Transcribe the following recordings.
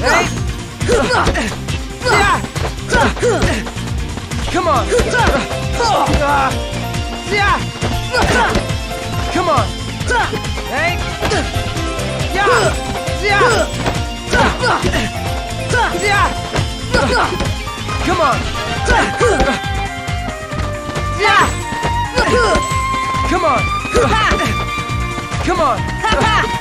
Ready? Come on. Come on. Hey. Come on. Come on. Come on. Come on.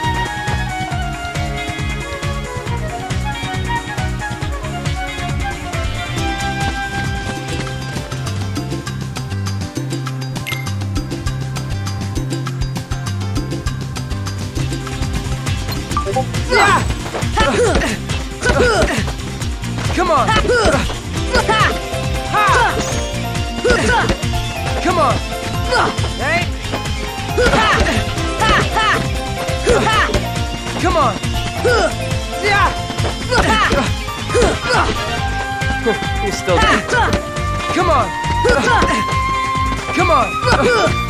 Come on. Come on. Hey. Come on. Yeah. He's still there. Come on. Come on.